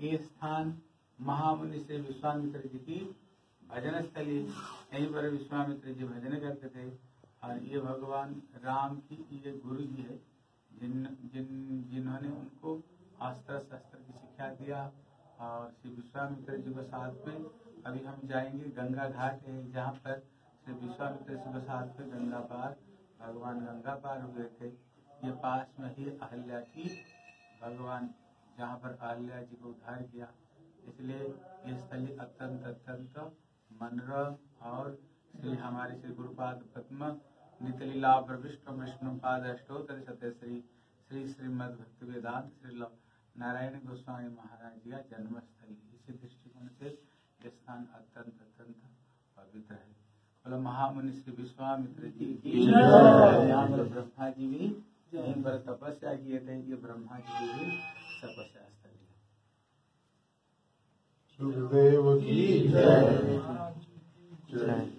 ये स्थान महामुनि श्री विश्वामित्र जी की भजन स्थली यहीं पर विश्वामित्र जी भजन करते थे। और ये भगवान राम की ये गुरु जी है, जिन जिन, जिन्होंने उनको अस्त्र शस्त्र की शिक्षा दिया। और श्री विश्वामित्र जी के साथ में अभी हम जाएँगे गंगा घाट है जहाँ पर श्री विश्वामित्र जी के साथ में गंगा पार, भगवान गंगा पार हुए थे। ये पास में ही अहल्या की भगवान जहाँ पर अहल्या जी को उद्धार किया। इसलिए ये स्थली अत्यंत अत्यंत मनोरम और श्री हमारे श्री गुरुपाद पद्म नितलीला प्रविष्ट विष्णु पाद अष्टोत्तर सत्य श्री श्री श्रीमद भक्ति वेदांत श्री नारायण गोस्वामी महाराज जी का जन्म स्थली इसी दृष्टिकोण से ये स्थान अत्यंत अत्यंत पवित्र है। बोलो महामुनि श्री विश्वामित्र जी की यहाँ पर ब्रह्मा जी भी यहीं पर तपस्या किए थे ये ब्रह्मा जी भी। तपस्या सुखदेव की जय जय।